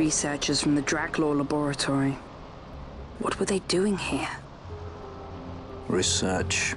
Researchers from the Draklor laboratory. What were they doing here? Research.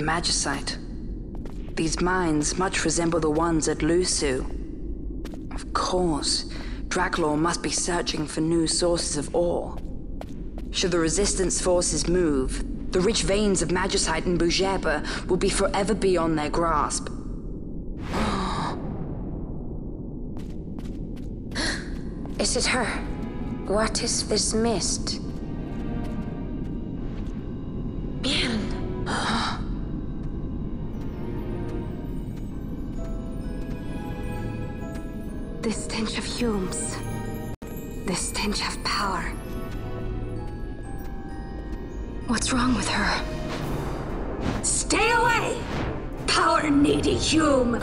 The Magicite. These mines much resemble the ones at Lhusu. Of course, Draklor must be searching for new sources of ore. Should the Resistance forces move, the rich veins of Magicite in Bhujerba will be forever beyond their grasp. Is it her? What is this mist? Fumes. The stench of power. What's wrong with her? Stay away! Power needy Hume!